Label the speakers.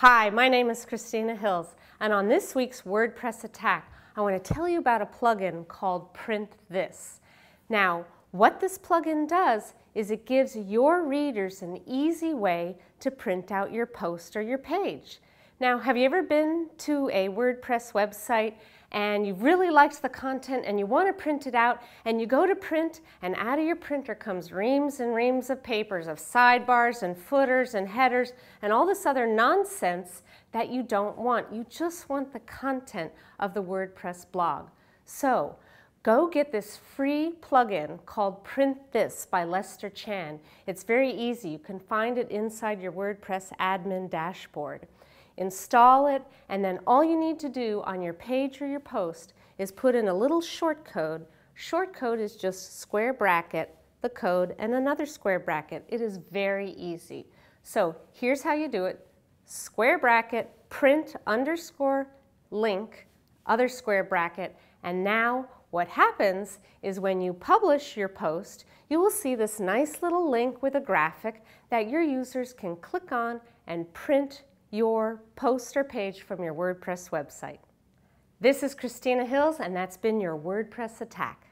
Speaker 1: Hi, my name is Christina Hills, and on this week's WordPress Attack, I want to tell you about a plugin called Print This. Now, what this plugin does is it gives your readers an easy way to print out your post or your page. Now, have you ever been to a WordPress website and you really liked the content and you want to print it out and you go to print and out of your printer comes reams and reams of papers of sidebars and footers and headers and all this other nonsense that you don't want. You just want the content of the WordPress blog. So, go get this free plugin called Print This by Lester Chan. It's very easy. You can find it inside your WordPress admin dashboard install it, and then all you need to do on your page or your post is put in a little short code. Short code is just square bracket, the code, and another square bracket. It is very easy. So here's how you do it. Square bracket, print underscore link, other square bracket, and now what happens is when you publish your post, you will see this nice little link with a graphic that your users can click on and print your poster page from your WordPress website. This is Christina Hills, and that's been your WordPress Attack.